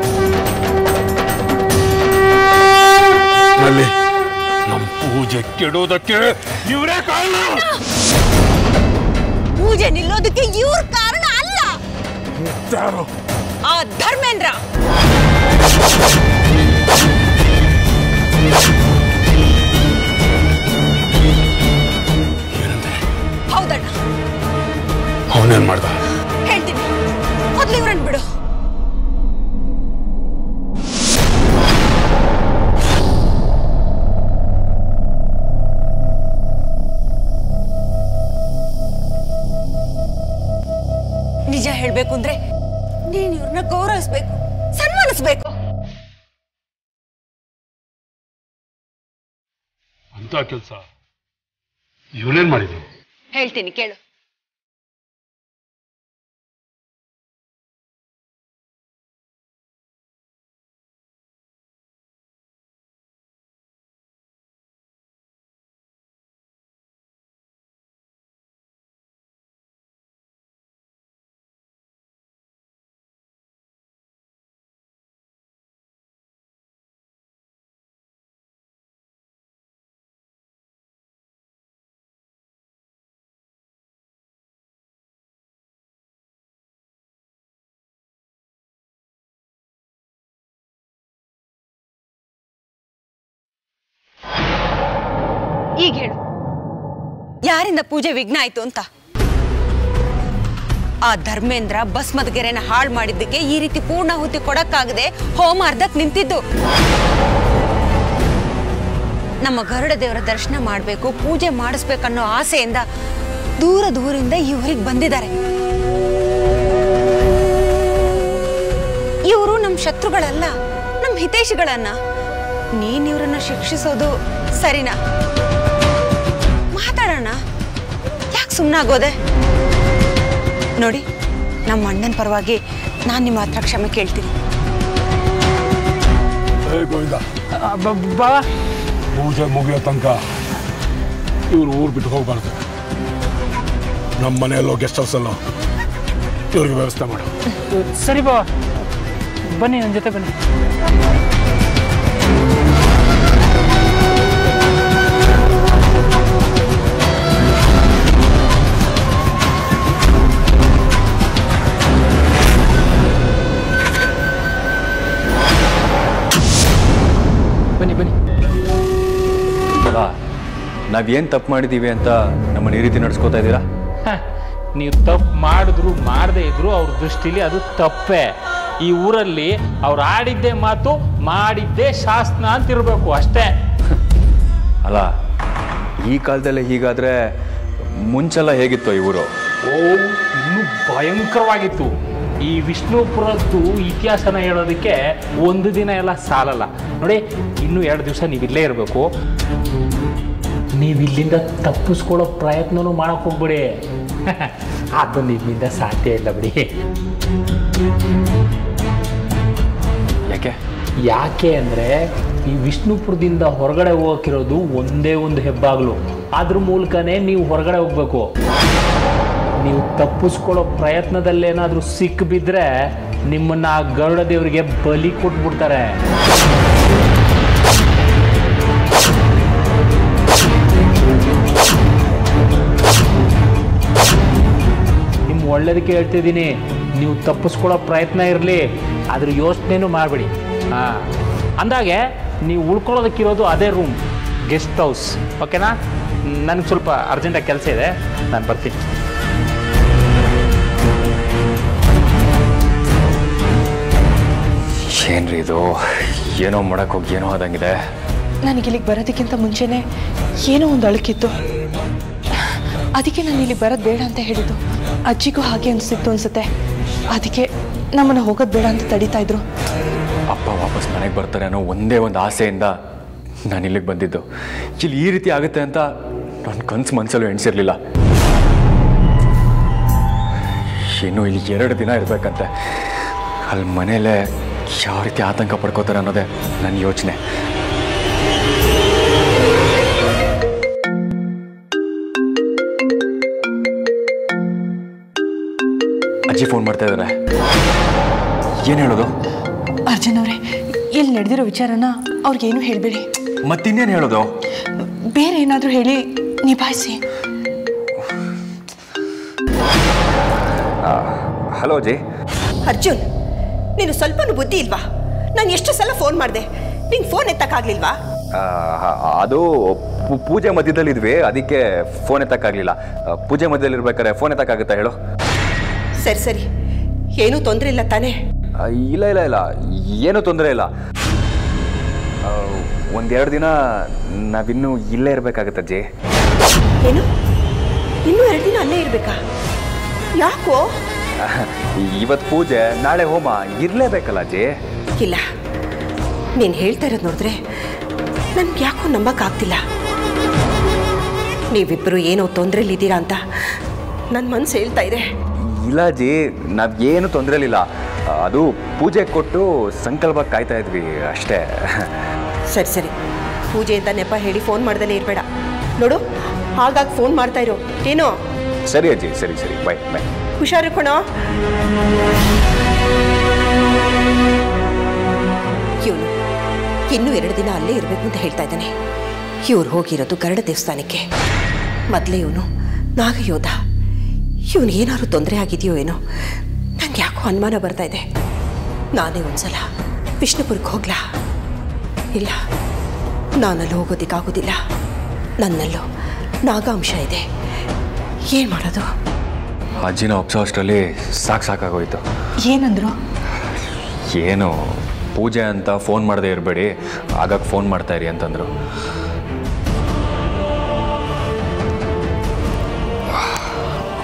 ನಮ್ಮ ಪೂಜೆ ಕೆಡೋದಕ್ಕೆ ಇವರೇ ಕಾರಣ. ಪೂಜೆ ನಿಲ್ಲೋದಕ್ಕೆ ಇವ್ರ ಕಾರಣ ಅಲ್ಲ. ಯಾರು? ಆ ಧರ್ಮೇಂದ್ರ. ಹೌದಣ್ಣ. ಅವನೇನ್ ಮಾಡ್ದ? ಹೇಳ್ತೀನಿ. ಮೊದ್ಲು ಇವ್ರನ್ನ ಬಿಡು. ನಿಜ ಹೇಳ್ಬೇಕು ಅಂದ್ರೆ ನೀನ್ ಇವ್ರನ್ನ ಗೌರವಿಸ್ಬೇಕು. ಸನ್ಮಾನಿಸ್ಬೇಕು. ಅಂತ ಕೆಲಸ. ಇವನೇನ್ ಮಾಡಿದ್ರು ಹೇಳ್ತೀನಿ ಕೇಳು. ಈಗ ಹೇಳು. ಯಾರಿಂದ ಪೂಜೆ ವಿಘ್ನ ಆಯ್ತು ಅಂತ? ಆ ಧರ್ಮೇಂದ್ರ ಭಸ್ಮದ ಗೆರೆನ ಹಾಳು ಮಾಡಿದ್ದಕ್ಕೆ ಈ ರೀತಿ ಪೂರ್ಣಾಹುತಿ ಕೊಡಕ್ಕಾಗದೆ ಹೋಮ ಅರ್ಧಕ್ ನಿಂತಿದ್ದು. ನಮ್ಮ ಗರುಡ ದೇವರ ದರ್ಶನ ಮಾಡಬೇಕು, ಪೂಜೆ ಮಾಡಿಸ್ಬೇಕನ್ನೋ ಆಸೆಯಿಂದ ದೂರ ದೂರಿಂದ ಈ ಬಂದಿದ್ದಾರೆ. ಇವರು ನಮ್ಮ ಶತ್ರುಗಳಲ್ಲ ನಮ್ಮ ಹಿತೈಷಿಗಳನ್ನ. ನೀನ್ ಇವ್ರನ್ನ ಶಿಕ್ಷಿಸೋದು ಸರಿನಾ? ಸುಮ್ಮನಾಗೋದೆ ನೋಡಿ ನಮ್ಮ ಅಣ್ಣನ ಪರವಾಗಿ ನಾನು ನಿಮ್ಮ ಹತ್ರ ಕ್ಷಮೆ ಕೇಳ್ತೀನಿ. ಪೂಜೆ ಮುಗಿಯೋ ತನಕ ಇವ್ರು ಊರು ಬಿಟ್ಟು ಹೋಗ್ಬಾರ್ದು. ನಮ್ಮ ಮನೆಯಲ್ಲೋ ಗೆಸ್ಟ್ ಹೌಸಲ್ಲೋ ಇವ್ರಿಗೆ ವ್ಯವಸ್ಥೆ ಮಾಡು. ಸರಿ ಬಾ. ಬನ್ನಿ ನನ್ನ ಜೊತೆ ಬನ್ನಿ. ನಾವೇನು ತಪ್ಪು ಮಾಡಿದ್ದೀವಿ ಅಂತ ನಮ್ಮ ಈ ರೀತಿ ನಡ್ಸ್ಕೊತಾ ಇದ್ದೀರಾ? ಹ, ನೀವು ತಪ್ಪು ಮಾಡಿದ್ರು ಮಾಡದೇ ಇದ್ರು ಅವ್ರ ದೃಷ್ಟಿಲಿ ಅದು ತಪ್ಪೇ. ಈ ಊರಲ್ಲಿ ಅವ್ರು ಆಡಿದ್ದೇ ಮಾತು ಮಾಡಿದ್ದೇ ಶಾಸನ ಅಂತ ಇರಬೇಕು ಅಷ್ಟೇ. ಅಲ್ಲ ಈ ಕಾಲದಲ್ಲೇ ಹೀಗಾದ್ರೆ ಮುಂಚೆಲ್ಲ ಹೇಗಿತ್ತು ಈ ಊರು? ಓ ಇನ್ನೂ ಭಯಂಕರವಾಗಿತ್ತು. ಈ ವಿಷ್ಣುಪುರದ್ದು ಇತಿಹಾಸನ ಹೇಳೋದಕ್ಕೆ ಒಂದು ದಿನ ಎಲ್ಲ ಸಾಲಲ್ಲ. ನೋಡಿ ಇನ್ನೂ ಎರಡು ದಿವಸ ನೀವು ಇಲ್ಲೇ ಇರಬೇಕು. ನೀವು ಇಲ್ಲಿಂದ ತಪ್ಪಿಸ್ಕೊಳ್ಳೋ ಪ್ರಯತ್ನನೂ ಮಾಡೋಕೆ ಹೋಗ್ಬಿಡಿ. (laughs) ಅದು ನಿಮ್ಮಿಂದ ಸಾಧ್ಯ ಇಲ್ಲ ಬಿಡಿ. ಯಾಕೆ? ಯಾಕೆ ಅಂದರೆ ಈ ವಿಷ್ಣುಪುರದಿಂದ ಹೊರಗಡೆ ಹೋಗಕ್ಕಿರೋದು ಒಂದೇ ಒಂದು ಹೆಬ್ಬಾಗ್ಲು. ಅದ್ರ ಮೂಲಕನೇ ನೀವು ಹೊರಗಡೆ ಹೋಗ್ಬೇಕು. ನೀವು ತಪ್ಪಿಸ್ಕೊಳ್ಳೋ ಪ್ರಯತ್ನದಲ್ಲೇನಾದರೂ ಸಿಕ್ಕಿಬಿದ್ರೆ ನಿಮ್ಮನ್ನು ಆ ಗರುಡ ದೇವರಿಗೆ ಬಲಿ ಕೊಟ್ಬಿಡ್ತಾರೆ. ಒಳ್ಳೇದಕ್ಕೆ ಹೇಳ್ತಿದ್ದೀನಿ. ನೀವು ತಪ್ಪಿಸ್ಕೊಳ್ಳೋ ಪ್ರಯತ್ನ ಇರಲಿ. ಅದ್ರ ಯೋಚನೆನೂ ಮಾಡಬೇಡಿ. ಹಾಂ. ಅಂದಾಗೆ ನೀವು ಉಳ್ಕೊಳ್ಳೋದಕ್ಕಿರೋದು ಅದೇ ರೂಮ್ ಗೆಸ್ಟ್ ಹೌಸ್. ಓಕೆನಾ? ನನಗೆ ಸ್ವಲ್ಪ ಅರ್ಜೆಂಟಾಗಿ ಕೆಲಸ ಇದೆ. ನಾನು ಬರ್ತೀನಿ. ಏನ್ರಿ ಇದು? ಏನೋ ಮಾಡಕ್ ಹೋಗಿ ಏನೋ ಆದಂಗಿದೆ. ನನಗೆ ಇಲ್ಲಿಗೆ ಬರೋದಕ್ಕಿಂತ ಮುಂಚೆನೇ ಏನೋ ಒಂದು ಅಳಕಿತ್ತು. ಅದಕ್ಕೆ ನಾನು ಇಲ್ಲಿ ಬರೋದು ಬೇಡ ಅಂತ ಹೇಳಿದ್ದು. ಅಜ್ಜಿಗೂ ಹಾಗೆ ಅನಿಸ್ತಿತ್ತು ಅನ್ಸುತ್ತೆ. ಅದಕ್ಕೆ ನಮ್ಮನ್ನು ಹೋಗೋದು ಬೇಡ ಅಂತ ತಡಿತಾ ಇದ್ರು. ಅಪ್ಪ ವಾಪಸ್ ಮನೆಗೆ ಬರ್ತಾರೆ ಅನ್ನೋ ಒಂದೇ ಒಂದು ಆಸೆಯಿಂದ ನಾನು ಇಲ್ಲಿಗೆ ಬಂದಿದ್ದು. ಇಲ್ಲಿ ಈ ರೀತಿ ಆಗುತ್ತೆ ಅಂತ ನನ್ನ ಕನ್ಸು ಮನಸ್ಸಲ್ಲೂ ಎಣಿಸಿರ್ಲಿಲ್ಲ. ಇನ್ನು ಇಲ್ಲಿ ಎರಡು ದಿನ ಇರಬೇಕಂತೆ. ಅಲ್ಲಿ ಮನೇಲೆ ಯಾವ ರೀತಿ ಆತಂಕ ಪಡ್ಕೋತಾರೆ ಅನ್ನೋದೇ ನನ್ನ ಯೋಚನೆ. ಅಜ್ಜಿ ಫೋನ್ ಮಾಡ್ತಾ ಇದ್ದಾರೆ ಏನು ಹೇಳೋದು? ಅರ್ಜುನ್ ಅವರೇ ಇಲ್ಲಿ ನಡೆದಿರೋ ವಿಚಾರನ ಅವ್ರಿಗೇನು ಹೇಳಬೇಡಿ. ಮತ್ತಿನ್ನೇನು ಹೇಳೋದು? ಬೇರೆ ಏನಾದರೂ ಹೇಳಿ ನಿಭಾಯಿಸಿ. ಹಲೋ ಅಜ್ಜಿ. ಅರ್ಜುನ್ ನೀನು ಸ್ವಲ್ಪ ಬುದ್ಧಿ ಇಲ್ವಾ? ನಾನು ಎಷ್ಟು ಸಲ ಫೋನ್ ಮಾಡಿದೆ. ನಿಂಗೆ ಫೋನ್ ಎತ್ತಕ್ಕಾಗ್ಲಿಲ್ವಾ? ಅದು ಪೂಜೆ ಮಧ್ಯದಲ್ಲಿ ಇದ್ವಿ ಅದಕ್ಕೆ ಫೋನ್ ಎತ್ತಕ್ಕಾಗಲಿಲ್ಲ. ಪೂಜೆ ಮಧ್ಯದಲ್ಲಿ ಇರ್ಬೇಕಾದ್ರೆ ಫೋನ್ ಎತ್ತಕ್ಕಾಗುತ್ತಾ ಹೇಳು? ಸರಿ ಸರಿ. ಏನೂ ತೊಂದರೆ ಇಲ್ಲ ತಾನೇ? ಇಲ್ಲ ಇಲ್ಲ ಇಲ್ಲ. ಏನೂ ತೊಂದರೆ ಇಲ್ಲ. ಒಂದೆರಡು ದಿನ ನಾವಿನ್ನೂ ಇಲ್ಲೇ ಇರಬೇಕಾಗತ್ತೆ ಅಜ್ಜಿ. ಏನು? ಇನ್ನೂ ಎರಡು ದಿನ ಅಲ್ಲೇ ಇರಬೇಕಾ? ಯಾಕೋ? ಇವತ್ತು ಪೂಜೆ ನಾಳೆ ಹೋಮ ಇರಲೇಬೇಕಲ್ಲ ಅಜ್ಜಿ? ಇಲ್ಲ. ನೀನು ಹೇಳ್ತಾ ಇರೋದು ನೋಡಿದ್ರೆ ನನ್ಗೆ ಯಾಕೋ ನಂಬಕ್ಕಾಗ್ತಿಲ್ಲ ನೀವಿಬ್ಬರು ಏನೋ ತೊಂದರೆಲಿದ್ದೀರಾ ಅಂತ ನನ್ನ ಮನಸ್ಸು ಹೇಳ್ತಾ ಇದೆ. ಇಲ್ಲ ಜಿ ನಾವೇನು ತೊಂದರೆಲಿಲ್ಲ. ಅದು ಪೂಜೆ ಕೊಟ್ಟು ಸಂಕಲ್ಪ ಕಾಯ್ತಾ ಇದ್ವಿ ಅಷ್ಟೇ. ಸರಿ ಸರಿ. ಪೂಜೆ ಅಂತ ನೆಪ ಹೇಳಿ ಫೋನ್ ಮಾಡ್ದಲೇ ಇರಬೇಡ. ನೋಡು ಹಾಗಾಗಿ ಫೋನ್ ಮಾಡ್ತಾ ಇರು. ಏನು? ಸರಿ ಅಜ್ಜಿ ಸರಿ ಸರಿ. ಬಾಯ್ ಬಾಯ್ ಹುಷಾರು ಕಣೋ. ಇವನು ಇನ್ನೂ ಎರಡು ದಿನ ಅಲ್ಲೇ ಇರಬೇಕು ಅಂತ ಹೇಳ್ತಾ ಇದ್ದಾನೆ. ಇವ್ರು ಹೋಗಿರೋದು ಗರಡ ದೇವಸ್ಥಾನಕ್ಕೆ. ಮೊದಲೇ ಇವನು ನಾಗಯೋಧ. ಇವನು ಏನಾದ್ರು ತೊಂದರೆ ಆಗಿದೆಯೋ ಏನೋ ನಂಗೆ ಯಾಕೋ ಅನುಮಾನ ಬರ್ತಾ ಇದೆ. ನಾನೇ ಒಂದ್ಸಲ ವಿಷ್ಣುಪುರಕ್ಕೆ ಹೋಗ್ಲಾ? ಇಲ್ಲ ನಾನಲ್ಲಿ ಹೋಗೋದಿಕ್ಕಾಗೋದಿಲ್ಲ ನನ್ನಲ್ಲೂ ನಾಗಾಂಶ ಇದೆ. ಏನು ಮಾಡೋದು? ಅಜ್ಜಿನ ಒಪ್ಸೋ ಅಷ್ಟರಲ್ಲಿ ಸಾಕು ಸಾಕಾಗೋಯ್ತು. ಏನಂದ್ರು? ಏನು ಪೂಜೆ ಅಂತ ಫೋನ್ ಮಾಡದೇ ಇರಬೇಡಿ ಆಗಾಗ ಫೋನ್ ಮಾಡ್ತಾ ಇರಿ ಅಂತಂದರು.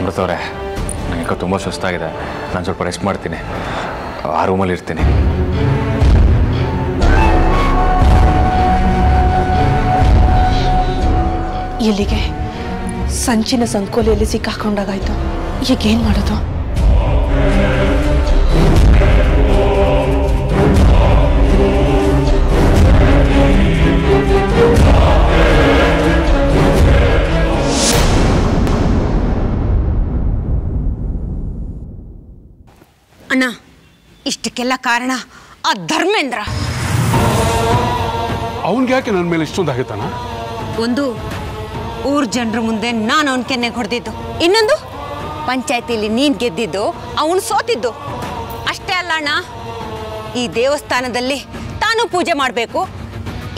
ಅಮೃತವ್ರೆ ನನಗೆ ತುಂಬ ಸುಸ್ತಾಗಿದೆ. ನಾನು ಸ್ವಲ್ಪ ರೆಸ್ಟ್ ಮಾಡ್ತೀನಿ. ಆ ರೂಮಲ್ಲಿ ಇರ್ತೀನಿ. ಎಲ್ಲಿಗೆ? ಸಂಚಿನ ಸಂಕೋಲೆಯಲ್ಲಿ ಸಿಕ್ಕಾಕೊಂಡಾಗಾಯ್ತು. ಈಗೇನು ಮಾಡೋದು? ಅಣ್ಣ ಇಷ್ಟಕ್ಕೆಲ್ಲ ಕಾರಣ ಆ ಧರ್ಮೇಂದ್ರ. ಅವನ್ಗೆ ಯಾಕೆ ನನ್ನ ಮೇಲೆ ಇಷ್ಟೊಂದು ಒಂದು ಊರ್ ಜನರ ಮುಂದೆ ನಾನು ಅವನ ಕೆನ್ನೆಗೆ ಹೊಡೆದಿದ್ದು. ಇನ್ನೊಂದು ಪಂಚಾಯತಿಲಿ ನೀನ್ ಗೆದ್ದಿದ್ದು ಅವನು ಸೋತಿದ್ದು. ಅಷ್ಟೇ ಅಲ್ಲ ಅಣ್ಣ ಈ ದೇವಸ್ಥಾನದಲ್ಲಿ ತಾನು ಪೂಜೆ ಮಾಡಬೇಕು.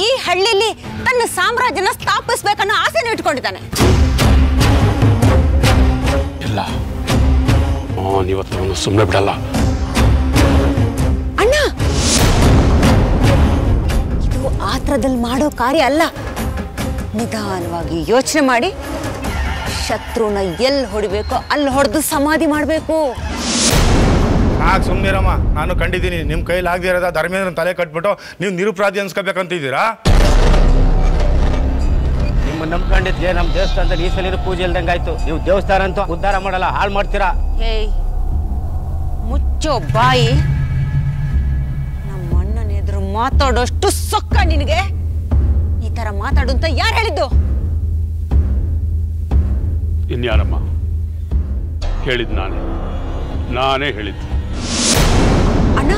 ಈ ಹಳ್ಳಿಲಿ ತನ್ನ ಸಾಮ್ರಾಜ್ಯನ ಸ್ಥಾಪಿಸ್ಬೇಕನ್ನೋ ಆಸೆನ ಇಟ್ಕೊಂಡಿದ್ದಾನೆ. ಇಲ್ಲ. ಅವನು ಸುಮ್ಮನೆ ಬಿಡಲ್ಲ. ಇದು ಆತ್ರದಲ್ಲಿ ಮಾಡೋ ಕಾರ್ಯ ಅಲ್ಲ. ನಿಧಾನವಾಗಿ ಯೋಚನೆ ಮಾಡಿ. ಶತ್ರುನ ಎಲ್ಲಿ ಹೊಡಿಬೇಕೋ ಅಲ್ಲಿ ಹೊಡೆದು ಸಮಾಧಿ ಮಾಡಬೇಕು. ಆಗ ಸುಮ್ಮನಿರಮ್ಮ ನಾನು ಕಂಡಿದ್ದೀನಿ. ನಿಮ್ಮ ಕೈಲಿ ಆಗದೆ ಇರೋದ ಧರ್ಮೇಂದ್ರನ ತಲೆ ಕಟ್ಬಿಟ್ಟು ನೀವು ನಿರುಪರಾಧಿ ಅನ್ಸ್ಕೋಬೇಕಂತಿದ್ದೀರಾ? ನಿಮ್ಮ ನಂಬ್ಕೊಂಡಿದ್ದೆ ನಮ್ಮ ದೇವಸ್ಥಾನದಲ್ಲಿ ಈ ಸಲ ಪೂಜೆ ಇಲ್ದಂಗೆ ಆಯ್ತು. ನೀವು ದೇವಸ್ಥಾನ ಅಂತೂ ಉದ್ಧಾರ ಮಾಡಲ್ಲ ಹಾಳು ಮಾಡ್ತೀರಾ? ಮುಚ್ಚೋ ಬಾಯಿ. ಮಾತಾಡೋಷ್ಟು ಸೊಕ್ಕ ನಿನಗೆ? ಈ ತರ ಮಾತಾಡು ಅಂತ ಯಾರು ಹೇಳಿದ್ದು? ಇನ್ಯಾರಮ್ಮ? ಹೇಳಿದ್ ನಾನೇ. ನಾನೇ ಹೇಳಿದ್ದು. ಅಣ್ಣ!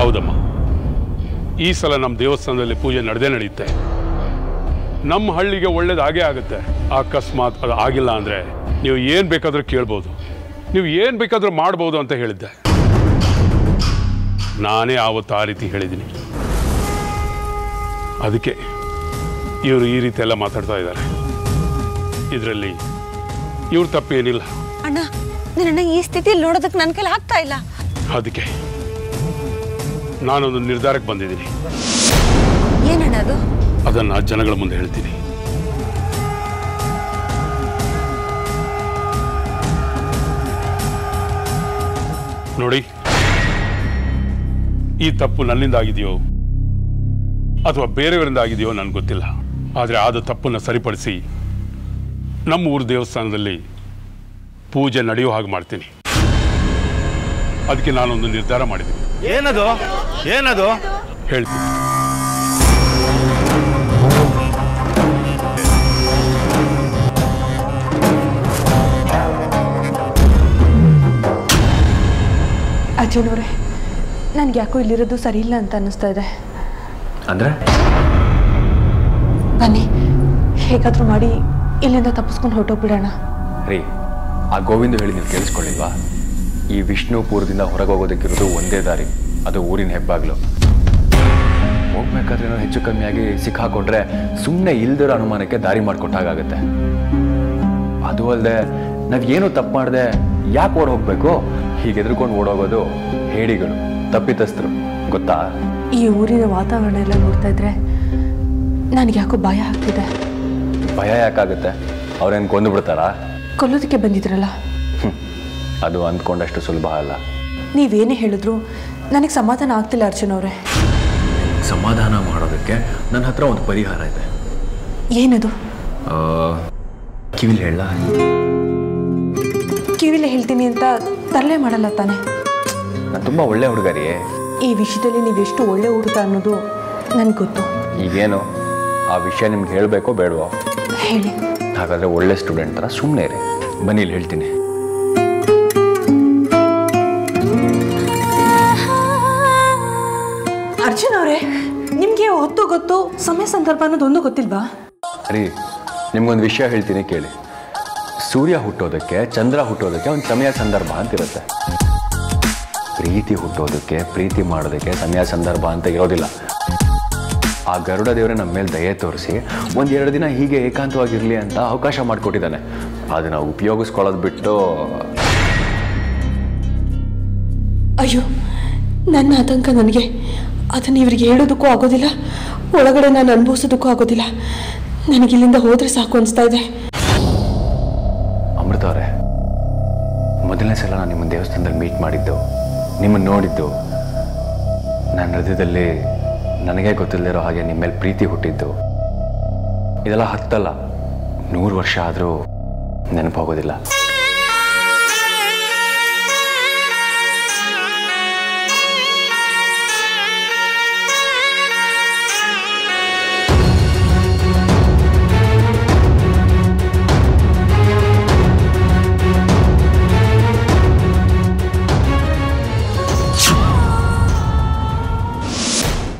ಹೌದಮ್ಮ. ಈ ಸಲ ನಮ್ಮ ದೇವಸ್ಥಾನದಲ್ಲಿ ಪೂಜೆ ನಡೆದೇ ನಡೆಯುತ್ತೆ. ನಮ್ಮ ಹಳ್ಳಿಗೆ ಒಳ್ಳೇದು ಹಾಗೇ ಆಗುತ್ತೆ. ಅಕಸ್ಮಾತ್ ಅದು ಆಗಿಲ್ಲ ಅಂದರೆ ನೀವು ಏನು ಬೇಕಾದರೂ ಕೇಳ್ಬೋದು. ನೀವು ಏನು ಬೇಕಾದರೂ ಮಾಡ್ಬೋದು ಅಂತ ಹೇಳಿದ್ದೆ. ನಾನೇ ಆವತ್ತು ಆ ರೀತಿ ಹೇಳಿದ್ದೀನಿ. ಅದಕ್ಕೆ ಇವರು ಈ ರೀತಿ ಎಲ್ಲ ಮಾತಾಡ್ತಾ ಇದ್ದಾರೆ. ಇದರಲ್ಲಿ ಇವ್ರ ತಪ್ಪೇನಿಲ್ಲ ಅಣ್ಣ ನಿನ್ನ ಈ ಸ್ಥಿತಿಯಲ್ಲಿ ನೋಡೋದಕ್ಕೆ ನನ್ನ ಕೈಲಿ ಆಗ್ತಾ ಇಲ್ಲ. ಅದಕ್ಕೆ ನಾನೊಂದು ನಿರ್ಧಾರಕ್ಕೆ ಬಂದಿದ್ದೀನಿ. ಏನಣ್ಣ ಅದು? ಅದನ್ನು ಜನಗಳ ಮುಂದೆ ಹೇಳ್ತೀನಿ. ನೋಡಿ ಈ ತಪ್ಪು ನನ್ನಿಂದ ಆಗಿದೆಯೋ ಅಥವಾ ಬೇರೆಯವರಿಂದ ಆಗಿದೆಯೋ ನನಗೆ ಗೊತ್ತಿಲ್ಲ. ಆದರೆ ಆದ ತಪ್ಪನ್ನು ಸರಿಪಡಿಸಿ ನಮ್ಮ ಊರು ದೇವಸ್ಥಾನದಲ್ಲಿ ಪೂಜೆ ನಡೆಯೋ ಹಾಗೆ ಮಾಡ್ತೀನಿ. ಅದಕ್ಕೆ ನಾನೊಂದು ನಿರ್ಧಾರ ಮಾಡಿದ್ದೀನಿ. ಏನದು? ಏನದು? ಹೇಳ್ತೀನಿ ಅಜ್ಜನವ್ರೆ ನನಗೆ ಯಾಕೋ ಇಲ್ಲಿರೋದು ಸರಿ ಇಲ್ಲ ಅಂತ ಅನ್ನಿಸ್ತಾ ಇದೆ. ಅಂದರೆ? ಬನ್ನಿ ಹೇಗಾದ್ರೂ ಮಾಡಿ ಇಲ್ಲಿಂದ ತಪ್ಪಿಸ್ಕೊಂಡು ಹೊರಟೋಗ್ಬಿಡೋಣ. ರೀ ಆ ಗೋವಿಂದ ಹೇಳಿ ನೀವು ಕೇಳಿಸ್ಕೊಳ್ಳಿಲ್ವಾ? ಈ ವಿಷ್ಣುಪುರದಿಂದ ಹೊರಗೆ ಹೋಗೋದಕ್ಕಿರೋದು ಒಂದೇ ದಾರಿ ಅದು ಊರಿನ ಹೆಬ್ಬಾಗ್ಲು. ಹೋಗ್ಬೇಕಾದ್ರೆ ಹೆಚ್ಚು ಕಮ್ಮಿಯಾಗಿ ಸಿಕ್ಕಾಕೊಂಡ್ರೆ ಸುಮ್ಮನೆ ಇಲ್ದಿರೋ ಅನುಮಾನಕ್ಕೆ ದಾರಿ ಮಾಡಿಕೊಟ್ಟಾಗತ್ತೆ ಅದು ಅಲ್ಲದೆ ನಾವೇನು ತಪ್ಪು ಮಾಡದೆ ಯಾಕೆ ಓಡ್ ಹೋಗ್ಬೇಕು ಹೀಗೆ ಎದ್ರುಕೊಂಡು ಓಡೋಗೋದು ಹೇಡಿಗಳು ತಪ್ಪಿತಸ್ಥರು. ಗೊತ್ತಾ? ಈ ಊರಿನ ವಾತಾವರಣ ಎಲ್ಲ ನೋಡ್ತಾ ಇದ್ರೆ ನನಗೆ ಯಾಕೋ ಭಯ ಆಗ್ತಿದೆ. ಭಯ ಯಾಕಾಗುತ್ತೆ? ಅವ್ರೇನು ಕೊಂದು ಬಿಡ್ತಾರಾ? ಕೊಲ್ಲೋದಕ್ಕೆ ಬಂದಿದ್ರಲ್ಲ? ಅದು ಅಂದ್ಕೊಂಡಷ್ಟು ಸುಲಭ ಅಲ್ಲ. ನೀವೇನೇ ಹೇಳಿದ್ರು ನನಗೆ ಸಮಾಧಾನ ಆಗ್ತಿಲ್ಲ ಅರ್ಜುನ್ ಅವರೇ. ಸಮಾಧಾನ ಮಾಡೋದಕ್ಕೆ ನನ್ನ ಹತ್ರ ಒಂದು ಪರಿಹಾರ ಇದೆ. ಏನದು? ಕಿವಿಲಿ ಹೇಳ. ಕಿವಿಲಿ ಹೇಳ್ತೀನಿ ಅಂತ ತರಲೆ ಮಾಡಲ್ಲ ತಾನೆ. ನಾನು ತುಂಬ ಒಳ್ಳೆ ಹುಡುಗ ರೀ ಈ ವಿಷಯದಲ್ಲಿ ನೀವೆಷ್ಟು ಒಳ್ಳೆ ಹುಡುಗ ಅನ್ನೋದು ನನಗೆ ಗೊತ್ತು. ಈಗೇನು ಆ ವಿಷಯ ನಿಮ್ಗೆ ಹೇಳಬೇಕೋ ಬೇಡವೋ? ಹೇಳಿ. ಹಾಗಾದರೆ ಒಳ್ಳೆ ಸ್ಟೂಡೆಂಟ್ ಥರ ಸುಮ್ಮನೆ ರೀ ಬನ್ನಿ ಇಲ್ಲಿ ಹೇಳ್ತೀನಿ. ಅರ್ಜುನ್ ಅವರೇ ನಿಮಗೆ ಹೊತ್ತು ಗೊತ್ತು ಸಮಯ ಸಂದರ್ಭ ಅನ್ನೋದು ಒಂದು ಗೊತ್ತಿಲ್ವಾ? ರೀ ನಿಮ್ಗೊಂದು ವಿಷಯ ಹೇಳ್ತೀನಿ ಕೇಳಿ. ಸೂರ್ಯ ಹುಟ್ಟೋದಕ್ಕೆ ಚಂದ್ರ ಹುಟ್ಟೋದಕ್ಕೆ ಒಂದು ಸಮಯ ಸಂದರ್ಭ ಅಂತಿರುತ್ತೆ. ಪ್ರೀತಿ ಹುಟ್ಟೋದಕ್ಕೆ ಪ್ರೀತಿ ಮಾಡೋದಕ್ಕೆ ಸಮಯ ಸಂದರ್ಭ ಅಂತ ಇರೋದಿಲ್ಲ. ಆ ಗರುಡ ದೇವರೇ ನಮ್ಮ ಮೇಲೆ ದಯೆ ತೋರಿಸಿ ಒಂದೆರಡು ದಿನ ಹೀಗೆ ಏಕಾಂತವಾಗಿರಲಿ ಅಂತ ಅವಕಾಶ ಮಾಡಿಕೊಟ್ಟಿದ್ದಾನೆ. ಅದನ್ನು ಉಪಯೋಗಿಸ್ಕೊಳ್ಳೋದು ಬಿಟ್ಟು. ಅಯ್ಯೋ ನನ್ನ ಆತಂಕ ನನಗೆ. ಅದನ್ನು ಇವರಿಗೆ ಹೇಳೋದಕ್ಕೂ ಆಗೋದಿಲ್ಲ ಒಳಗಡೆ ನಾನು ಅನುಭವಿಸೋದಕ್ಕೂ ಆಗೋದಿಲ್ಲ. ನನಗಿಲ್ಲಿಂದ ಹೋದರೆ ಸಾಕು ಅನಿಸ್ತಾ ಇದೆ. ಅಮೃತ ಅವರೇ ಮೊದಲನೇ ಸಲ ನಾನು ನಿಮ್ಮ ದೇವಸ್ಥಾನದಲ್ಲಿ ಮೀಟ್ ಮಾಡಿದ್ದು. ನಿಮ್ಮನ್ನು ನೋಡಿದ್ದು ನನ್ನ ಹೃದಯದಲ್ಲಿ ನನಗೆ ಗೊತ್ತಿಲ್ಲದಿರೋ ಹಾಗೆ ನಿಮ್ಮ ಮೇಲೆ ಪ್ರೀತಿ ಹುಟ್ಟಿದ್ದು. ಇದೆಲ್ಲ ಹತ್ತಲ್ಲ, ನೂರು ವರ್ಷ ಆದರೂ ನೆನಪಾಗೋದಿಲ್ಲ.